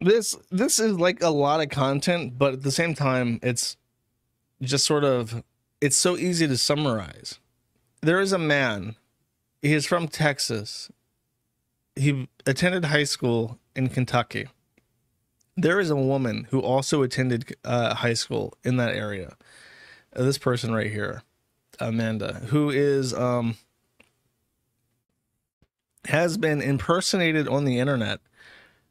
this this is like a lot of content, but at the same time, it's just sort of it's so easy to summarize. There is a man. He is from Texas. He attended high school in Kentucky. There is a woman who also attended uh, high school in that area. Uh, this person right here, Amanda, who is um has been impersonated on the internet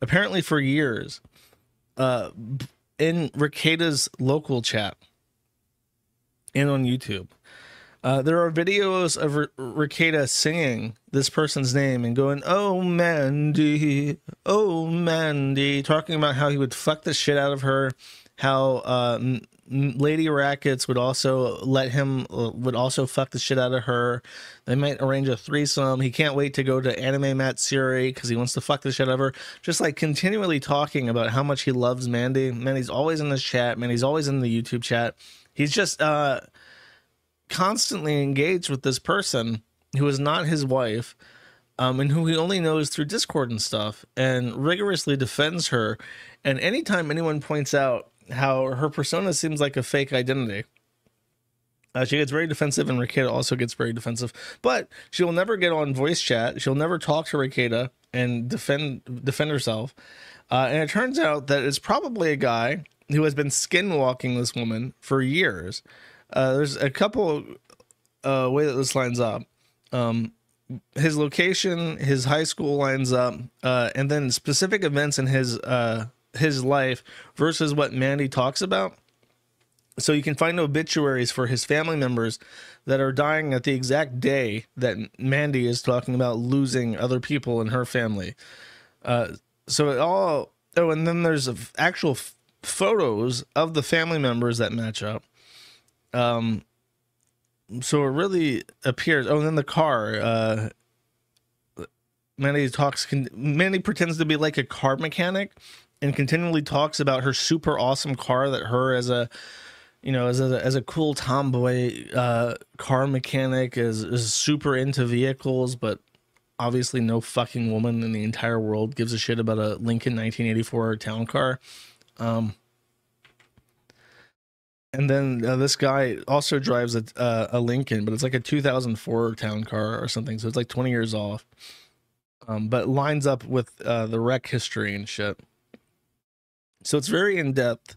apparently for years uh in Rekieta's local chat and on YouTube. Uh, there are videos of R- Rekieta singing this person's name and going, "Oh Mandy, oh Mandy," talking about how he would fuck the shit out of her, how uh, Lady Rackets would also let him uh, would also fuck the shit out of her. They might arrange a threesome. He can't wait to go to Anime Matsuri because he wants to fuck the shit out of her. Just like continually talking about how much he loves Mandy. Mandy's always in this chat. Mandy's always in the YouTube chat. He's just uh, constantly engaged with this person who is not his wife. Um, and who he only knows through Discord and stuff, and rigorously defends her. And anytime anyone points out how her persona seems like a fake identity. Uh, she gets very defensive, and Rekieta also gets very defensive. But she will never get on voice chat. She'll never talk to Rekieta and defend defend herself. Uh, and it turns out that it's probably a guy who has been skinwalking this woman for years. Uh, there's a couple uh, way that this lines up. Um, his location, his high school lines up, uh, and then specific events in his uh, his life versus what Mandy talks about. So you can find obituaries for his family members that are dying at the exact day that Mandy is talking about losing other people in her family. Uh, so it all oh, and then there's actual f- photos of the family members that match up. Um, so it really appears. Oh, and then the car. Uh, Mandy talks. Can, Mandy pretends to be like a car mechanic and continually talks about her super awesome car that her as a you know as a as a cool tomboy uh, car mechanic is is super into vehicles but obviously no fucking woman in the entire world gives a shit about a Lincoln 1984 town car um and then uh, this guy also drives a uh, a Lincoln, but it's like a 2004 town car or something, so it's like 20 years off. Um, but lines up with uh, the wreck history and shit. So it's very in depth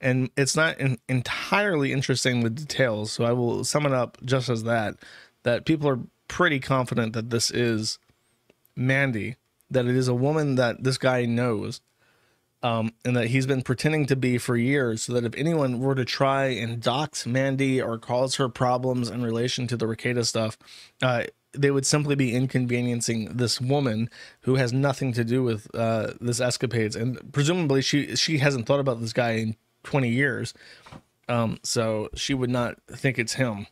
and it's not in, entirely interesting with details. So I will sum it up just as that that people are pretty confident that this is Mandy, that it is a woman that this guy knows. Um, and that he's been pretending to be for years, so that if anyone were to try and dox Mandy or cause her problems in relation to the Rekieta stuff, uh, they would simply be inconveniencing this woman who has nothing to do with uh, this escapades, and presumably she she hasn't thought about this guy in twenty years, um, so she would not think it's him.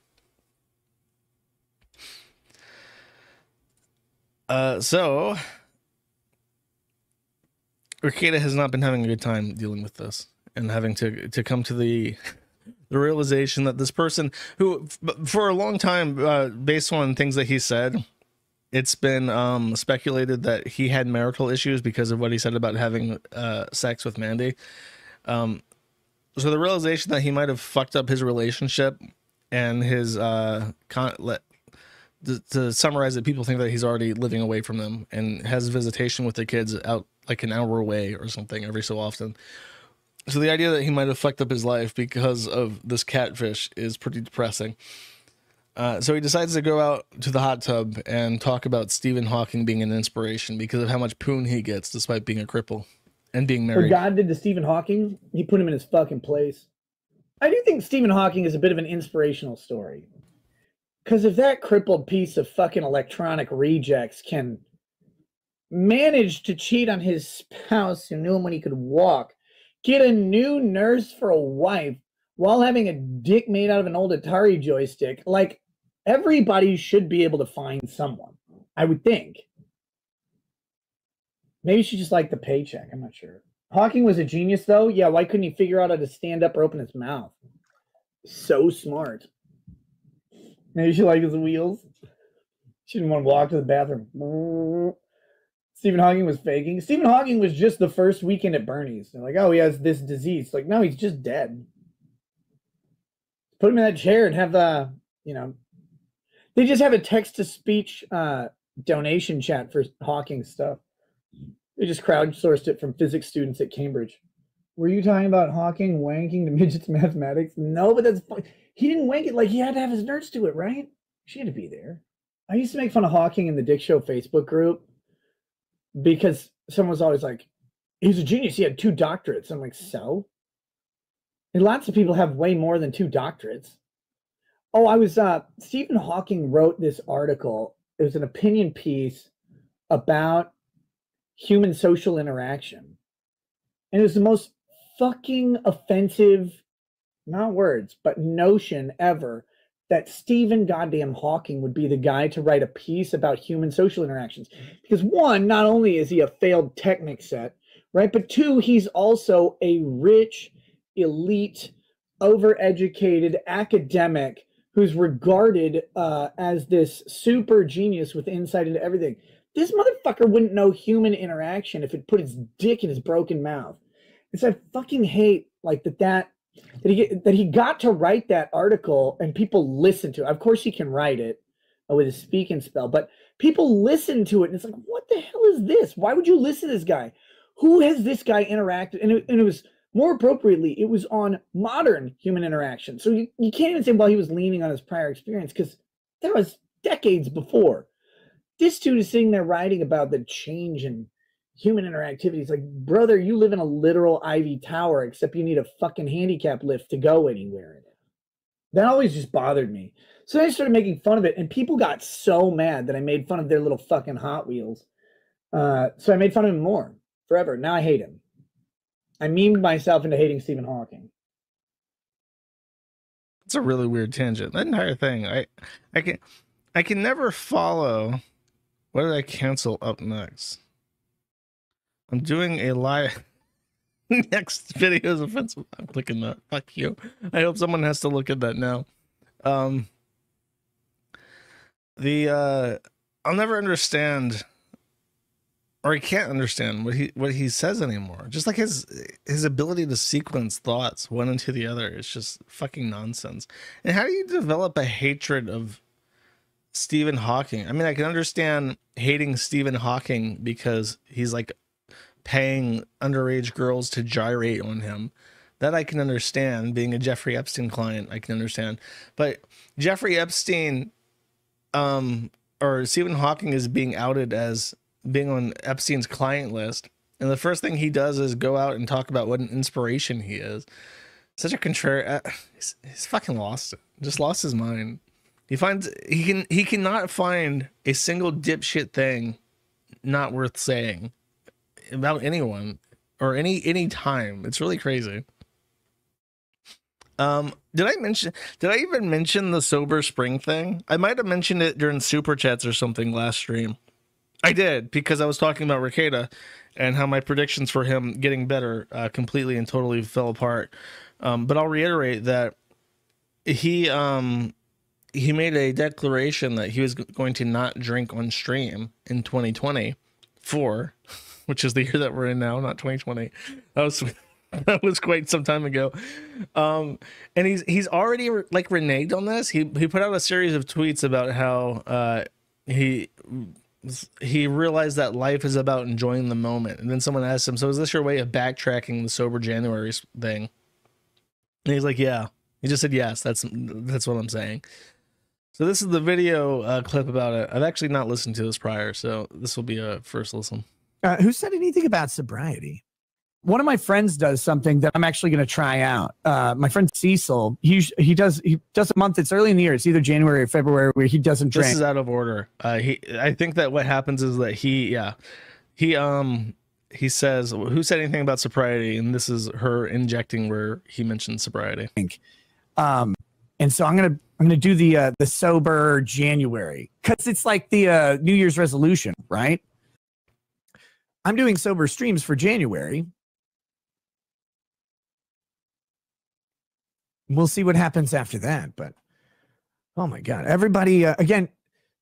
Uh, so Rekieta has not been having a good time dealing with this and having to to come to the the realization that this person who for a long time uh, based on things that he said it's been um, speculated that he had marital issues because of what he said about having uh, sex with mandy. Um, so the realization that he might have fucked up his relationship and his uh, con- let, to, to summarize it people think that he's already living away from them and has visitation with the kids out like an hour away or something every so often so the idea that he might have fucked up his life because of this catfish is pretty depressing. Uh, so he decides to go out to the hot tub and talk about Stephen Hawking being an inspiration because of how much poon he gets despite being a cripple and being married. What God did to Stephen Hawking, he put him in his fucking place. I do think Stephen Hawking is a bit of an inspirational story. Because if that crippled piece of fucking electronic rejects can manage to cheat on his spouse who knew him when he could walk, get a new nurse for a wife while having a dick made out of an old Atari joystick. Like everybody should be able to find someone, I would think. Maybe she just liked the paycheck. I'm not sure. Hawking was a genius, though. Yeah, why couldn't he figure out how to stand up or open his mouth? So smart. Maybe she liked his wheels. She didn't want to walk to the bathroom. Stephen Hawking was faking. Stephen Hawking was just the first weekend at Bernie's. They're like, oh, he has this disease. Like, no, he's just dead. Put him in that chair and have the, you know, they just have a text to speech uh, donation chat for Hawking stuff. They just crowdsourced it from physics students at Cambridge. Were you talking about Hawking wanking to midgets mathematics? No, but that's he didn't wank it like he had to have his nerds do it, right? She had to be there. I used to make fun of Hawking in the Dick Show Facebook group because someone was always like, he's a genius. He had two doctorates. I'm like, so? And lots of people have way more than two doctorates. Oh, I was uh Stephen Hawking wrote this article. It was an opinion piece about human social interaction. And it was the most fucking offensive, not words, but notion ever that Stephen goddamn Hawking would be the guy to write a piece about human social interactions. Because one, not only is he a failed technic set, right? But two, he's also a rich, elite, overeducated academic who's regarded uh, as this super genius with insight into everything. This motherfucker wouldn't know human interaction if it put its dick in his broken mouth. It's I fucking hate like that that that he that he got to write that article and people listen to it. Of course, he can write it with a speak and spell, but people listen to it and it's like, what the hell is this? Why would you listen to this guy? Who has this guy interacted? And it, and it was more appropriately, it was on modern human interaction. So you, you can't even say, well, he was leaning on his prior experience because that was decades before. This dude is sitting there writing about the change in human interactivity. It's like, brother, you live in a literal ivy tower, except you need a fucking handicap lift to go anywhere in it. That always just bothered me. So I started making fun of it, and people got so mad that I made fun of their little fucking Hot Wheels. Uh, so I made fun of him more forever. Now I hate him. I memed myself into hating Stephen Hawking. It's a really weird tangent. That entire thing, I, I can, I can never follow. What did I cancel up next? I'm doing a live. Next video is offensive. I'm clicking that. Fuck you. I hope someone has to look at that now. Um, the uh, I'll never understand, or I can't understand what he what he says anymore. Just like his his ability to sequence thoughts one into the other is just fucking nonsense. And how do you develop a hatred of Stephen Hawking? I mean, I can understand hating Stephen Hawking because he's like paying underage girls to gyrate on him. That I can understand. Being a Jeffrey Epstein client, I can understand. But Jeffrey Epstein, um, or Stephen Hawking is being outed as being on Epstein's client list. And the first thing he does is go out and talk about what an inspiration he is. Such a contrary. Uh, he's, he's fucking lost it. Just lost his mind. He finds he can he cannot find a single dipshit thing not worth saying about anyone or any any time. It's really crazy. Um, did I mention? Did I even mention the sober spring thing? I might have mentioned it during super chats or something last stream. I did because I was talking about Rekieta and how my predictions for him getting better uh, completely and totally fell apart. Um, but I'll reiterate that he um he made a declaration that he was going to not drink on stream in 2020 for which is the year that we're in now, not 2020. That was that was quite some time ago. Um, and he's he's already re- like reneged on this. He he put out a series of tweets about how uh, he he realized that life is about enjoying the moment. And then someone asked him, "So is this your way of backtracking the sober January thing?" And he's like, "Yeah." He just said, "Yes." That's that's what I'm saying. So this is the video uh, clip about it. I've actually not listened to this prior, so this will be a first listen. Uh, who said anything about sobriety? One of my friends does something that I'm actually going to try out. Uh, my friend Cecil, he he does he does a month. It's early in the year. It's either January or February where he doesn't drink. This is out of order. Uh, he, I think that what happens is that he, yeah, he um he says who said anything about sobriety, and this is her injecting where he mentioned sobriety. Um, and so I'm gonna I'm gonna do the uh, the sober January because it's like the uh, New Year's resolution, right? I'm doing sober streams for January. We'll see what happens after that. But oh my God, everybody, uh, again,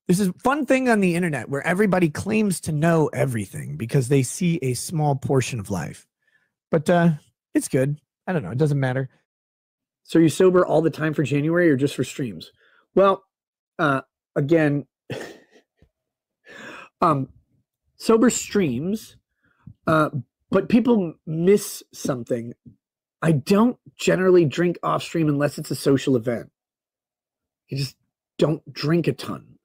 this is fun thing on the internet where everybody claims to know everything because they see a small portion of life. But uh it's good. I don't know. It doesn't matter. So you sober all the time for January or just for streams? Well, uh again, um sober streams, uh, but people miss something. I don't generally drink off stream unless it's a social event. I just don't drink a ton.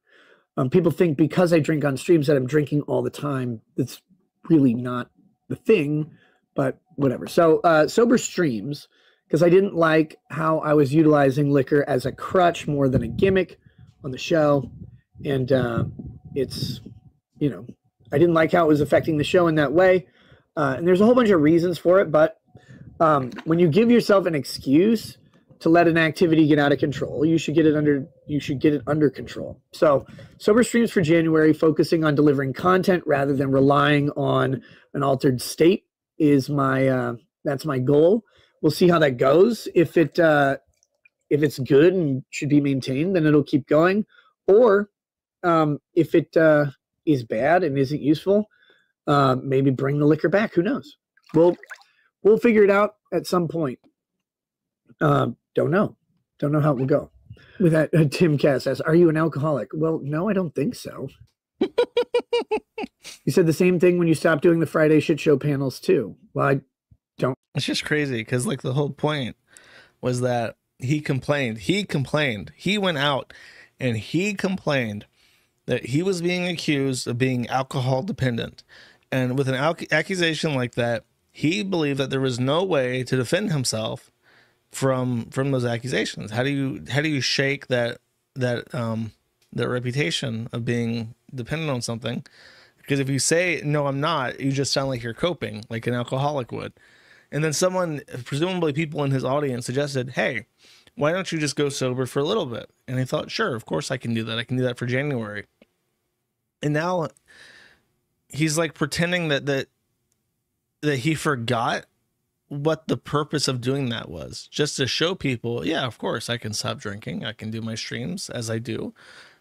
Um, people think because I drink on streams that I'm drinking all the time. That's really not the thing, but whatever. So uh, sober streams because I didn't like how I was utilizing liquor as a crutch more than a gimmick on the show, and uh, it's you know I didn't like how it was affecting the show in that way, uh, and there's a whole bunch of reasons for it. But um, when you give yourself an excuse to let an activity get out of control, you should get it under you should get it under control. So sober streams for January, focusing on delivering content rather than relying on an altered state is my uh, that's my goal. We'll see how that goes. If it uh, if it's good and should be maintained, then it'll keep going. Or um, if it uh, is bad and isn't useful, uh, maybe bring the liquor back. Who knows? We'll we'll figure it out at some point. Um, don't know. Don't know how it will go. With that, uh, Tim Cass asks, "Are you an alcoholic?" Well, no, I don't think so. you said the same thing when you stopped doing the Friday shit show panels too. Well, I don't. It's just crazy because like the whole point was that he complained. He complained. He went out and he complained that he was being accused of being alcohol dependent. And with an al- accusation like that, he believed that there was no way to defend himself from from those accusations. How do you how do you shake that that um that reputation of being dependent on something? Because if you say no, I'm not, you just sound like you're coping, like an alcoholic would. And then someone, presumably people in his audience, suggested, "Hey, why don't you just go sober for a little bit?" And he thought, "Sure, of course I can do that. I can do that for January." And now he's like pretending that that that he forgot what the purpose of doing that was. Just to show people yeah of course i can stop drinking. I can do my streams as i do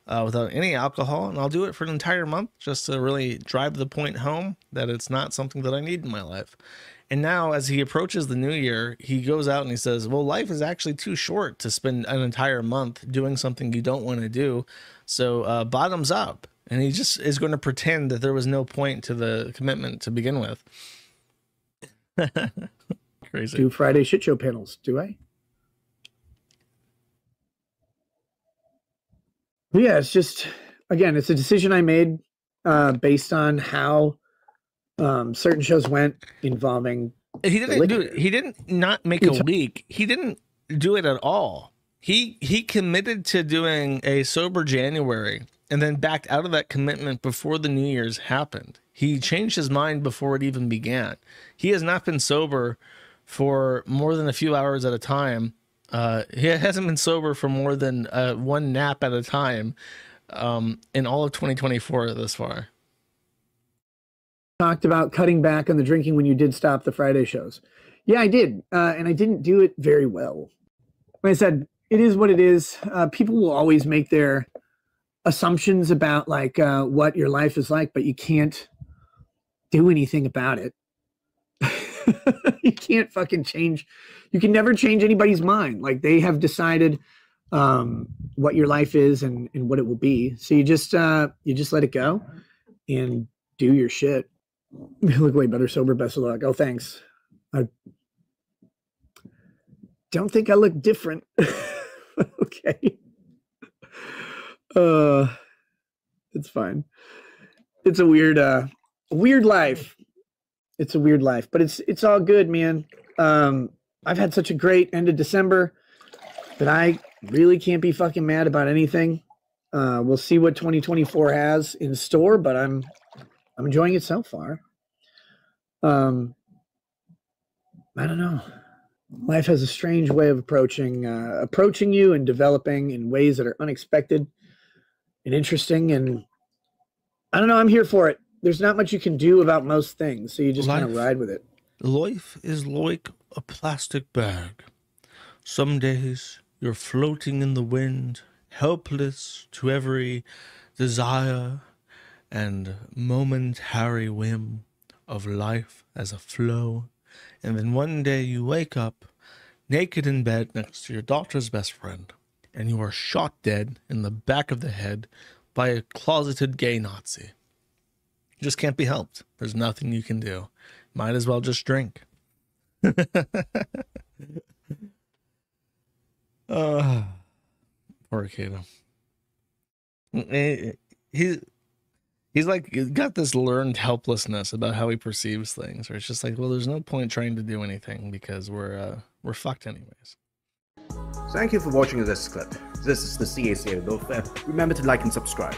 uh, without any alcohol and i'll do it for an entire month just to really drive the point home that it's not something that i need in my life. And now as he approaches the new year he goes out and he says well life is actually too short to spend an entire month doing something you don't want to do. So uh, bottoms up and he just is going to pretend that there was no point to the commitment to begin with Crazy. Do Friday shit show panels, do I? Yeah, it's just again, it's a decision I made uh, based on how um, certain shows went involving. He didn't do it. He didn't not make a leak. He didn't do it at all. He he committed to doing a sober January and then backed out of that commitment before the New Year's happened. He changed his mind before it even began. He has not been sober for more than a few hours at a time. Uh, he hasn't been sober for more than uh, one nap at a time um, in all of 2024 thus far. Talked about cutting back on the drinking when you did stop the Friday shows. Yeah, I did. Uh, and I didn't do it very well. I said, it is what it is. Uh, people will always make their assumptions about like uh, what your life is like, but you can't do anything about it. you can't fucking change. You can never change anybody's mind. Like they have decided um, what your life is and, and what it will be. So you just uh, you just let it go and do your shit. You look way better sober. Best of luck. Oh, thanks. I don't think I look different. okay. Uh, it's fine. It's a weird, uh, weird life. It's a weird life, but it's it's all good, man. Um, I've had such a great end of December that I really can't be fucking mad about anything. Uh, we'll see what 2024 has in store, but I'm I'm enjoying it so far. Um, I don't know. Life has a strange way of approaching uh, approaching you and developing in ways that are unexpected and interesting. And I don't know. I'm here for it there's not much you can do about most things, so you just kind of ride with it. Life is like a plastic bag. Some days you're floating in the wind, helpless to every desire and momentary whim of life as a flow. And then one day you wake up naked in bed next to your daughter's best friend, and you are shot dead in the back of the head by a closeted gay Nazi. Just can't be helped. There's nothing you can do. Might as well just drink. uh, poor Kato. Mm, eh, eh, he, he's like got this learned helplessness about how he perceives things. Where it's just like, well, there's no point trying to do anything because we're uh, we're fucked anyways. Thank you for watching this clip. This is the CACA Loaf. Remember to like and subscribe.